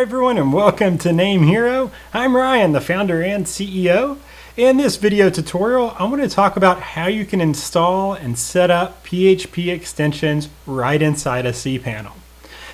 everyone and welcome to NameHero. I'm Ryan, the founder and CEO. In this video tutorial, I'm going to talk about how you can install and set up PHP extensions right inside a cPanel.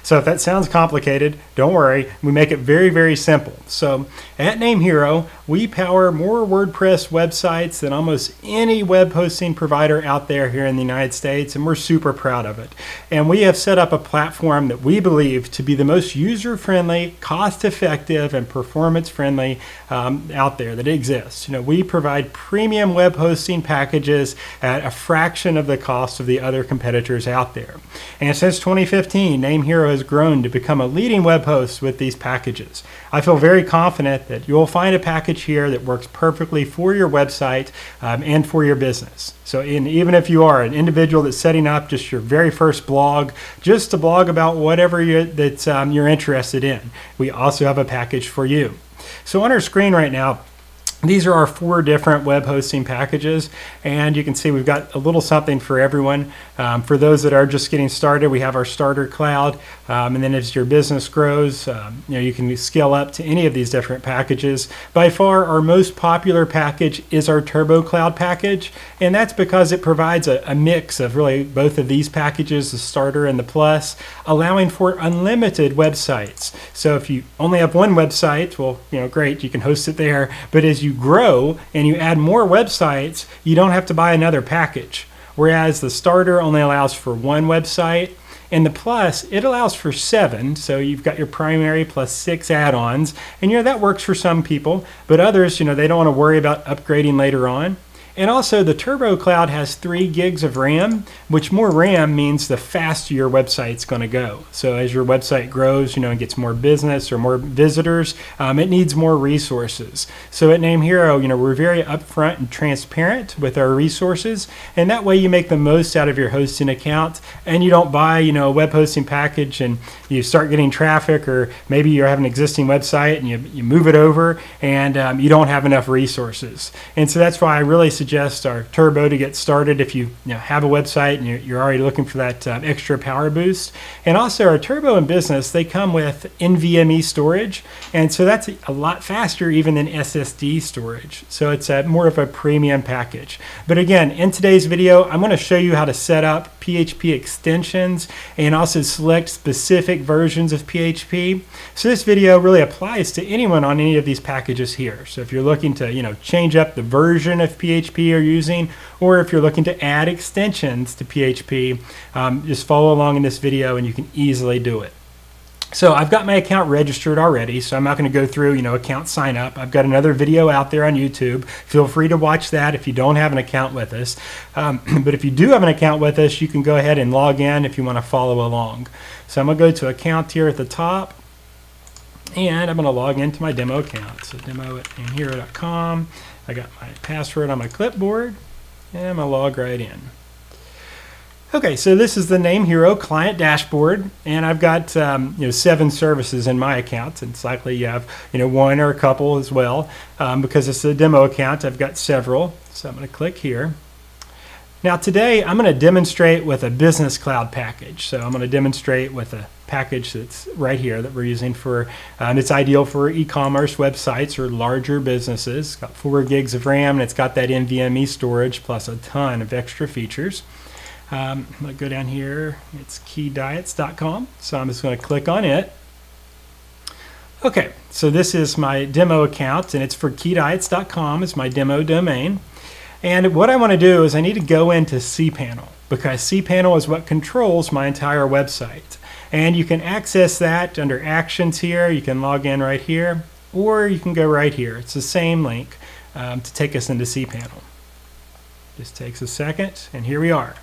So if that sounds complicated, don't worry. We make it very, very simple. So at NameHero, we power more WordPress websites than almost any web hosting provider out there here in the United States, and we're super proud of it. And we have set up a platform that we believe to be the most user-friendly, cost-effective, and performance-friendly um, out there that exists. You know, we provide premium web hosting packages at a fraction of the cost of the other competitors out there. And since 2015, NameHero has grown to become a leading web host with these packages. I feel very confident that you'll find a package here that works perfectly for your website um, and for your business. So in, even if you are an individual that's setting up just your very first blog, just to blog about whatever you, that um, you're interested in, we also have a package for you. So on our screen right now, these are our four different web hosting packages, and you can see we've got a little something for everyone. Um, for those that are just getting started, we have our starter cloud, um, and then as your business grows, um, you know you can scale up to any of these different packages. By far, our most popular package is our Turbo Cloud package, and that's because it provides a, a mix of really both of these packages, the starter and the plus, allowing for unlimited websites. So if you only have one website, well, you know, great, you can host it there. But as you grow and you add more websites, you don't have to buy another package. Whereas the starter only allows for one website, and the plus, it allows for seven. So you've got your primary plus six add-ons. And you know, that works for some people, but others, you know, they don't want to worry about upgrading later on. And also the Turbo Cloud has three gigs of RAM, which more RAM means the faster your website's going to go. So as your website grows, you know, and gets more business or more visitors, um, it needs more resources. So at NameHero, you know, we're very upfront and transparent with our resources, and that way you make the most out of your hosting account, and you don't buy, you know, a web hosting package and you start getting traffic, or maybe you have an existing website and you, you move it over and um, you don't have enough resources. And so that's why I really suggest suggest our Turbo to get started if you, you know, have a website and you're, you're already looking for that uh, extra power boost. And also our Turbo and Business, they come with NVMe storage. And so that's a lot faster even than SSD storage. So it's a, more of a premium package. But again, in today's video, I'm going to show you how to set up PHP extensions and also select specific versions of PHP. So this video really applies to anyone on any of these packages here. So if you're looking to, you know, change up the version of PHP PHP you're using, or if you're looking to add extensions to PHP, um, just follow along in this video and you can easily do it. So I've got my account registered already, so I'm not going to go through, you know, account sign up. I've got another video out there on YouTube. Feel free to watch that if you don't have an account with us. Um, but if you do have an account with us, you can go ahead and log in if you want to follow along. So I'm going to go to account here at the top, and I'm going to log into my demo account. So demo at namehero.com. I got my password on my clipboard and I'm gonna log right in. Okay, so this is the NameHero client dashboard, and I've got um, you know seven services in my account. It's likely you have you know one or a couple as well, um, because it's a demo account. I've got several, so I'm going to click here. Now today I'm going to demonstrate with a Business Cloud package. So I'm going to demonstrate with a package that's right here that we're using for, uh, and it's ideal for e-commerce websites or larger businesses. It's got four gigs of RAM and it's got that NVMe storage plus a ton of extra features. Um, I'm go down here. It's keydiets.com. So I'm just going to click on it. Okay, so this is my demo account and it's for keydiets.com. It's my demo domain. And what I want to do is I need to go into cPanel because cPanel is what controls my entire website. And you can access that under Actions here. You can log in right here, or you can go right here. It's the same link um, to take us into cPanel. Just takes a second, and here we are.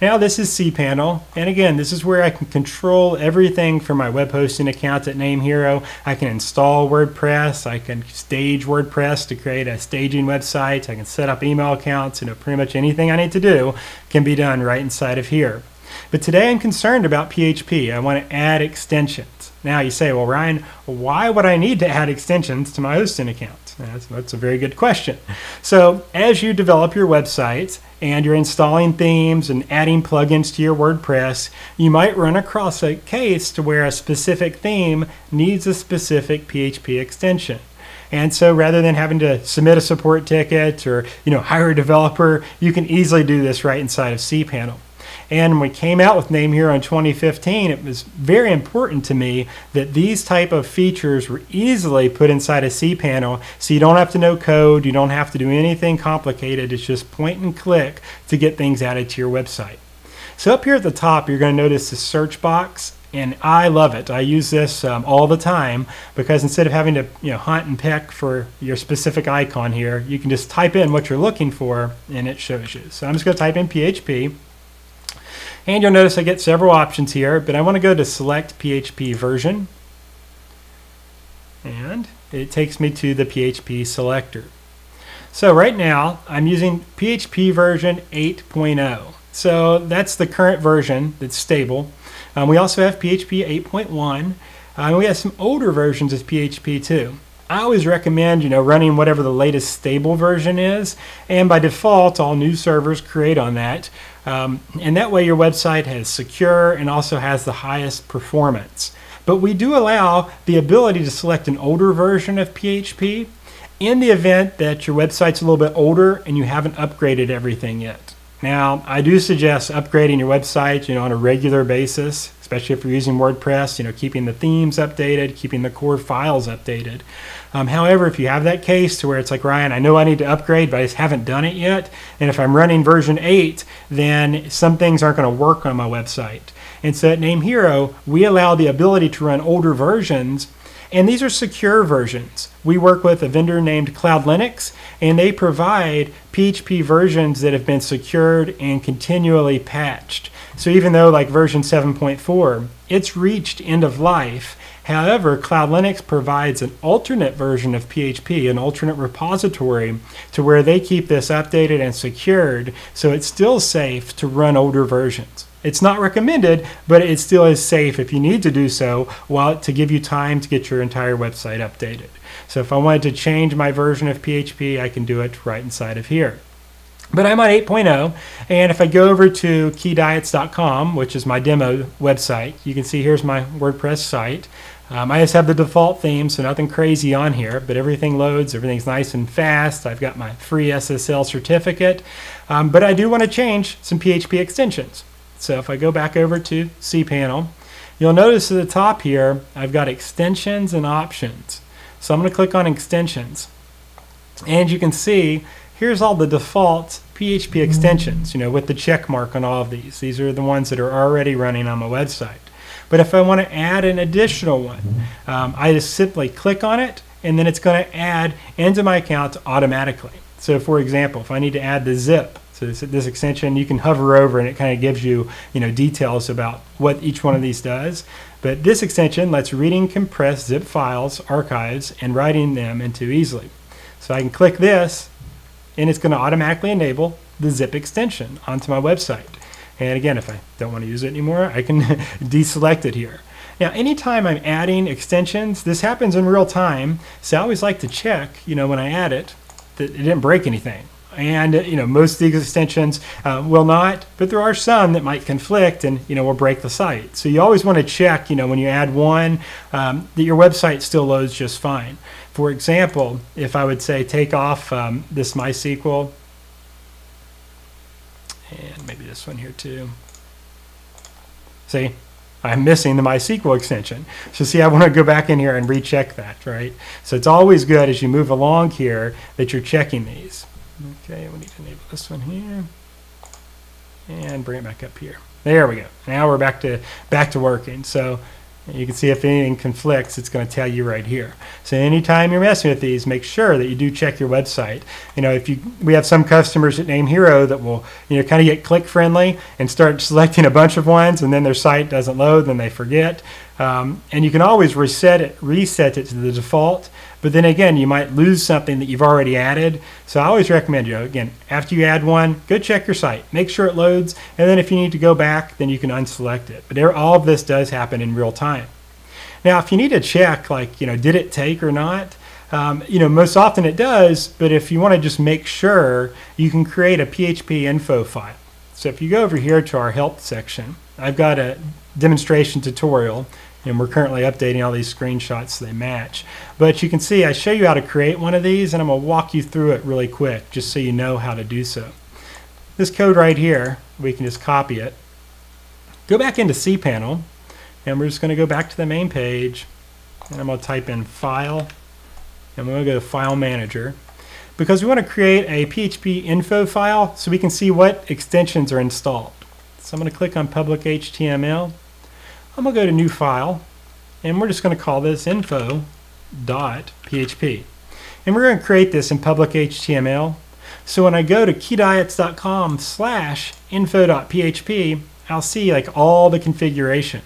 Now this is cPanel, and again, this is where I can control everything for my web hosting account at NameHero. I can install WordPress, I can stage WordPress to create a staging website, I can set up email accounts, you know, pretty much anything I need to do can be done right inside of here. But today I'm concerned about PHP. I want to add extensions. Now you say, well, Ryan, why would I need to add extensions to my hosting account? That's, that's a very good question. So, as you develop your websites and you're installing themes and adding plugins to your WordPress, you might run across a case to where a specific theme needs a specific PHP extension. And so rather than having to submit a support ticket or you know hire a developer, you can easily do this right inside of cPanel. And when we came out with NameHero in 2015, it was very important to me that these type of features were easily put inside a cPanel so you don't have to know code, you don't have to do anything complicated. It's just point and click to get things added to your website. So up here at the top, you're going to notice the search box and I love it. I use this um, all the time because instead of having to you know hunt and pick for your specific icon here, you can just type in what you're looking for and it shows you. So I'm just going to type in PHP and you'll notice I get several options here, but I want to go to select PHP version. And it takes me to the PHP selector. So right now I'm using PHP version 8.0. So that's the current version that's stable. Um, we also have PHP 8.1. Uh, we have some older versions of PHP too. I always recommend, you know, running whatever the latest stable version is, and by default, all new servers create on that. Um, and that way your website has secure and also has the highest performance. But we do allow the ability to select an older version of PHP in the event that your website's a little bit older and you haven't upgraded everything yet. Now, I do suggest upgrading your website, you know, on a regular basis, especially if you're using WordPress, you know, keeping the themes updated, keeping the core files updated. Um, however, if you have that case to where it's like, Ryan, I know I need to upgrade, but I just haven't done it yet, and if I'm running version 8, then some things aren't going to work on my website. And so at NameHero, we allow the ability to run older versions and these are secure versions. We work with a vendor named CloudLinux, and they provide PHP versions that have been secured and continually patched. So even though like version 7.4, it's reached end of life, However, CloudLinux provides an alternate version of PHP, an alternate repository, to where they keep this updated and secured so it's still safe to run older versions. It's not recommended, but it still is safe if you need to do so while to give you time to get your entire website updated. So if I wanted to change my version of PHP, I can do it right inside of here. But I'm on 8.0, and if I go over to keydiets.com, which is my demo website, you can see here's my WordPress site. Um, I just have the default theme, so nothing crazy on here, but everything loads, everything's nice and fast. I've got my free SSL certificate, um, but I do want to change some PHP extensions. So if I go back over to cPanel, you'll notice at the top here, I've got extensions and options. So I'm going to click on extensions. And you can see, here's all the default PHP extensions, you know, with the check mark on all of these. These are the ones that are already running on my website. But if I want to add an additional one, um, I just simply click on it, and then it's going to add into my account automatically. So for example, if I need to add the zip, so this, this, extension, you can hover over and it kind of gives you, you know, details about what each one of these does. But this extension lets reading compressed zip files, archives, and writing them into easily. So I can click this, and it's going to automatically enable the zip extension onto my website. And again, if I don't want to use it anymore, I can deselect it here. Now, anytime I'm adding extensions, this happens in real time. So I always like to check, you know, when I add it, that it didn't break anything and you know most of these extensions uh, will not but there are some that might conflict and you know will break the site so you always want to check you know when you add one um, that your website still loads just fine for example if I would say take off um, this MySQL and maybe this one here too see I'm missing the MySQL extension. So see, I want to go back in here and recheck that, right? So it's always good as you move along here that you're checking these. Okay, we need to enable this one here. And bring it back up here. There we go. Now we're back to back to working. So you can see if anything conflicts, it's going to tell you right here. So anytime you're messing with these, make sure that you do check your website. You know, if you we have some customers at NameHero that will you know kind of get click friendly and start selecting a bunch of ones, and then their site doesn't load, then they forget. Um, and you can always reset it, reset it to the default. But then again, you might lose something that you've already added. So I always recommend you, again, after you add one, go check your site, make sure it loads, and then if you need to go back, then you can unselect it. But all of this does happen in real time. Now, if you need to check, like, you know, did it take or not, Um, you know, most often it does, but if you want to just make sure, you can create a PHP info file. So if you go over here to our help section, I've got a demonstration tutorial and we're currently updating all these screenshots so they match. But you can see I show you how to create one of these and I'm going to walk you through it really quick just so you know how to do so. This code right here, we can just copy it. Go back into cPanel and we're just going to go back to the main page and I'm going to type in File and we're going to go to File Manager because we want to create a PHP info file so we can see what extensions are installed. So I'm going to click on Public HTML I'm going to go to New File, and we're just going to call this info.php. And we're going to create this in public HTML. So when I go to keydiets.com slash info.php, I'll see like all the configuration.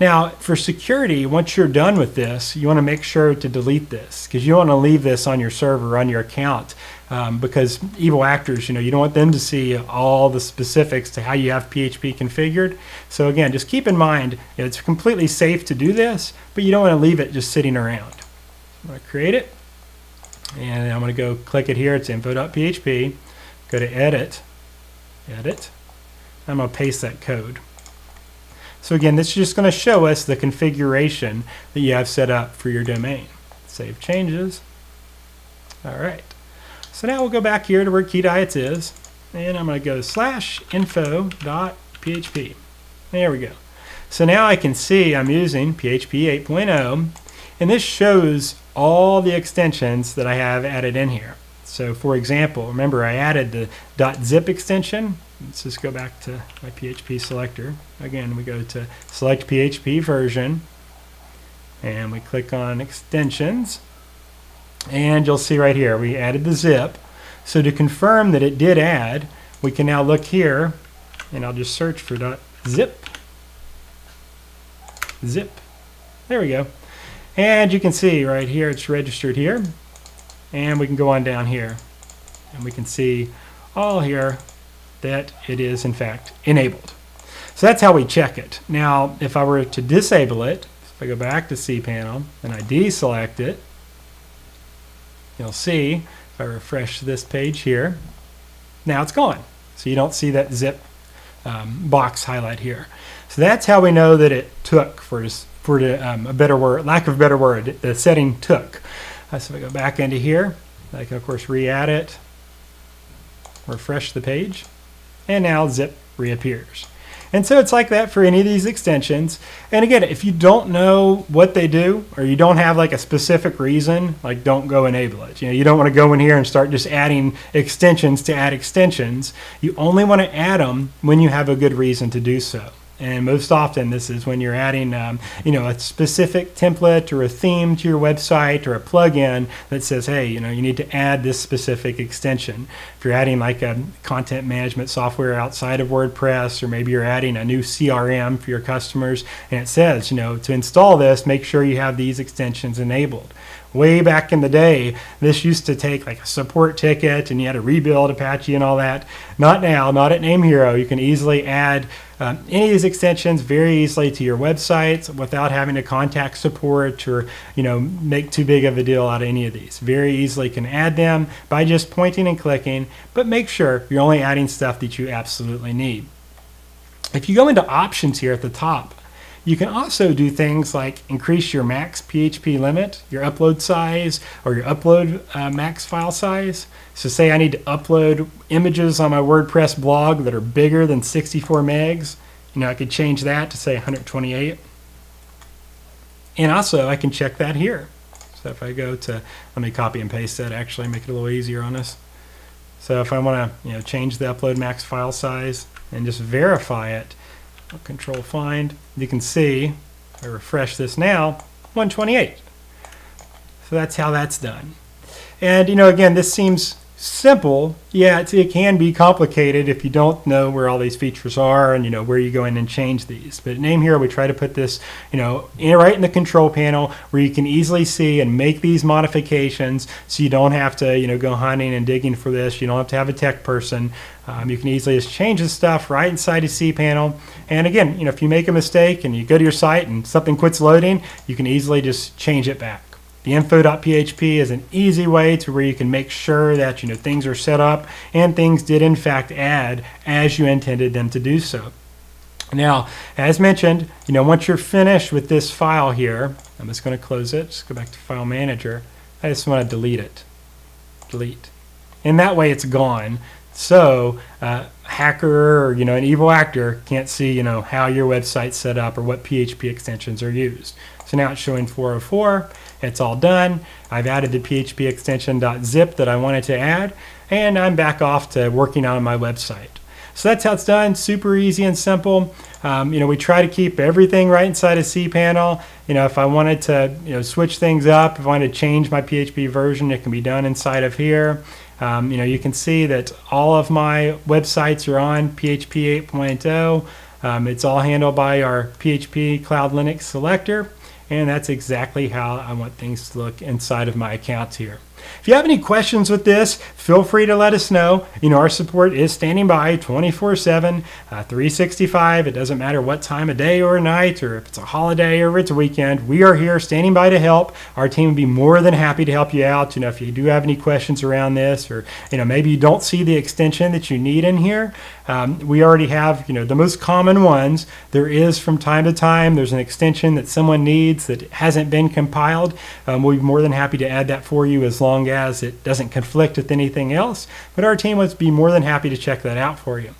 Now, for security, once you're done with this, you want to make sure to delete this because you want to leave this on your server, on your account, um, because evil actors, you know, you don't want them to see all the specifics to how you have PHP configured. So again, just keep in mind it's completely safe to do this, but you don't want to leave it just sitting around. I'm going to create it, and I'm going to go click it here. It's info.php. Go to edit, edit. I'm going to paste that code. So again, this is just going to show us the configuration that you have set up for your domain. Save changes. All right. So now we'll go back here to where KeyDiets is, and I'm going to go slash info dot php. There we go. So now I can see I'm using PHP 8.0, and this shows all the extensions that I have added in here. So for example, remember I added the .zip extension let's just go back to my PHP selector. Again, we go to select PHP version and we click on extensions and you'll see right here we added the zip. So to confirm that it did add, we can now look here and I'll just search for .zip zip. There we go. And you can see right here it's registered here. And we can go on down here and we can see all here that it is in fact enabled. So that's how we check it. Now, if I were to disable it, if I go back to cPanel and I deselect it, you'll see if I refresh this page here, now it's gone. So you don't see that zip um, box highlight here. So that's how we know that it took, for, for the, um, a better word, lack of a better word, the setting took. Uh, so if I go back into here, I can of course re-add it, refresh the page, and now zip reappears. And so it's like that for any of these extensions. And again, if you don't know what they do or you don't have like a specific reason, like don't go enable it. You know, you don't want to go in here and start just adding extensions to add extensions. You only want to add them when you have a good reason to do so. And most often, this is when you're adding, um, you know, a specific template or a theme to your website or a plugin that says, hey, you know, you need to add this specific extension. If you're adding like a content management software outside of WordPress, or maybe you're adding a new CRM for your customers, and it says, you know, to install this, make sure you have these extensions enabled way back in the day, this used to take like a support ticket and you had to rebuild Apache and all that. Not now, not at NameHero. You can easily add um, any of these extensions very easily to your websites without having to contact support or you know make too big of a deal out of any of these. Very easily can add them by just pointing and clicking, but make sure you're only adding stuff that you absolutely need. If you go into options here at the top, you can also do things like increase your max PHP limit, your upload size, or your upload uh, max file size. So say I need to upload images on my WordPress blog that are bigger than 64 megs. You know, I could change that to say 128. And also I can check that here. So if I go to, let me copy and paste that actually, make it a little easier on us. So if I want to you know, change the upload max file size and just verify it, I'll control find. You can see, I refresh this now, 128. So that's how that's done. And you know, again, this seems simple. Yeah, it can be complicated if you don't know where all these features are and you know where you go in and change these. But NameHero, we try to put this, you know, in, right in the control panel where you can easily see and make these modifications, so you don't have to, you know, go hunting and digging for this. You don't have to have a tech person. Um, you can easily just change the stuff right inside of cPanel. And again, you know, if you make a mistake and you go to your site and something quits loading, you can easily just change it back. The info.php is an easy way to where you can make sure that you know things are set up and things did in fact add as you intended them to do so. Now, as mentioned, you know, once you're finished with this file here, I'm just going to close it. Just go back to File Manager. I just want to delete it. Delete. And that way it's gone. So uh, hacker or you know an evil actor can't see you know how your website's set up or what PHP extensions are used. So now it's showing 404. It's all done. I've added the PHP extension .zip that I wanted to add, and I'm back off to working on my website. So that's how it's done. Super easy and simple. Um, you know, we try to keep everything right inside of cPanel. You know, if I wanted to, you know, switch things up, if I wanted to change my PHP version, it can be done inside of here. Um, you know, you can see that all of my websites are on PHP 8.0. Um, it's all handled by our PHP CloudLinux selector, and that's exactly how I want things to look inside of my accounts here. If you have any questions with this, feel free to let us know. You know, our support is standing by 24 7, uh, 365. It doesn't matter what time of day or night, or if it's a holiday or it's a weekend. We are here standing by to help. Our team would be more than happy to help you out. You know, if you do have any questions around this, or, you know, maybe you don't see the extension that you need in here, um, we already have, you know, the most common ones. There is from time to time, there's an extension that someone needs that hasn't been compiled. Um, we'll be more than happy to add that for you as long as it doesn't conflict with anything else. But our team would be more than happy to check that out for you.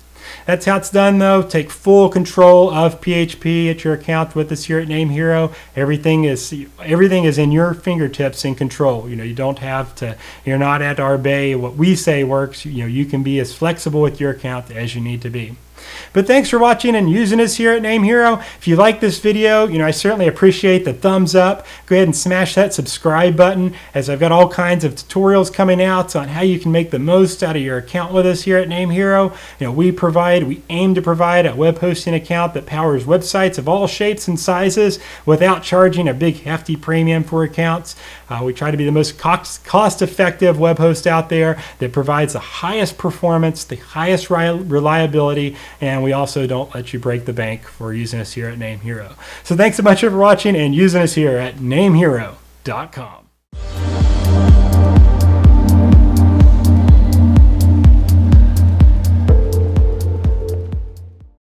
That's how it's done though. Take full control of PHP at your account with us here at NameHero. Everything is everything is in your fingertips in control. You know, you don't have to you're not at our bay. What we say works. You know, you can be as flexible with your account as you need to be. But thanks for watching and using us here at NameHero. If you like this video, you know, I certainly appreciate the thumbs up. Go ahead and smash that subscribe button as I've got all kinds of tutorials coming out on how you can make the most out of your account with us here at NameHero. You know, we provide, we aim to provide a web hosting account that powers websites of all shapes and sizes without charging a big hefty premium for accounts. Uh, we try to be the most cost effective web host out there that provides the highest performance, the highest reliability, and we also don't let you break the bank for using us here at NameHero. So thanks so much for watching and using us here at NameHero.com.